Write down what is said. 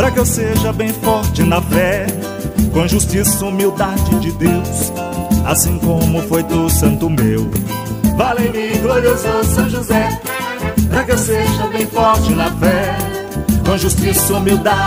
Para que eu seja bem forte na fé, com justiça e humildade de Deus, assim como foi do santo meu. Vale-me, glorioso São José, Para que eu seja bem forte na fé, com justiça e humildade.